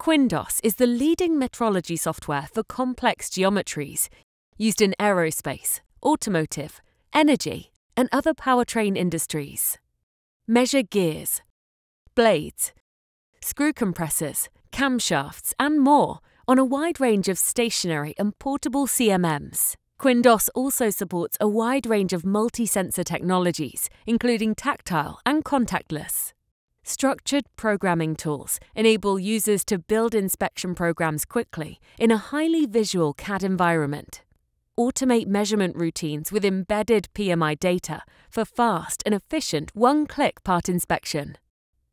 Quindos is the leading metrology software for complex geometries used in aerospace, automotive, energy, and other powertrain industries. Measure gears, blades, screw compressors, camshafts, and more on a wide range of stationary and portable CMMs. Quindos also supports a wide range of multi sensor technologies, including tactile and contactless. Structured programming tools enable users to build inspection programs quickly in a highly visual CAD environment. Automate measurement routines with embedded PMI data for fast and efficient one click part inspection.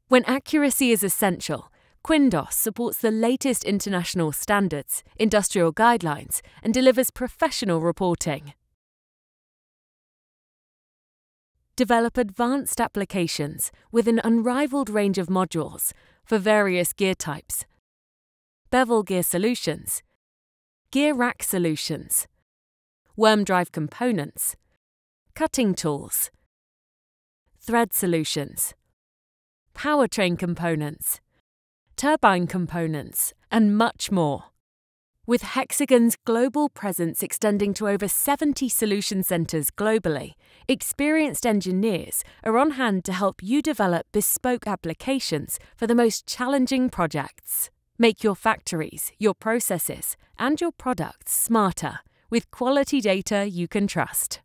When accuracy is essential, Quindos supports the latest international standards, industrial guidelines, and delivers professional reporting. Develop advanced applications with an unrivaled range of modules for various gear types, bevel gear solutions, gear rack solutions, worm drive components, cutting tools, thread solutions, powertrain components, turbine components, and much more. With Hexagon's global presence extending to over 70 solution centres globally, experienced engineers are on hand to help you develop bespoke applications for the most challenging projects. Make your factories, your processes, and your products smarter with quality data you can trust.